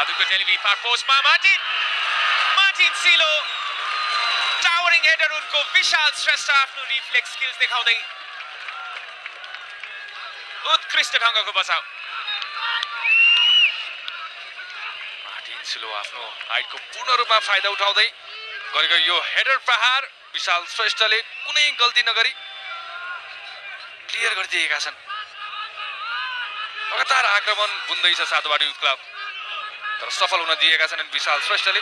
Far post मा Martin Martin सिलो टावरिङ हेडर उनको विशाल श्रेष्ठ आफ्नो रिफ्लेक्स स्किल्स देखाउँदै उत्कृष्ट ढङ्गको बचाउ। मार्टिन सिलो आफ्नो हाइटको पूर्ण रूपमा फाइदा उठाउँदै गरेको यो हेडर प्रहार विशाल श्रेष्ठले कुनै गल्ती नगरी क्लियर गरिदिएका छन्। लगातार आक्रमण बुन्दैछ क्लब तर सफल हुन दिएका छैनन् विशाल श्रेष्ठले।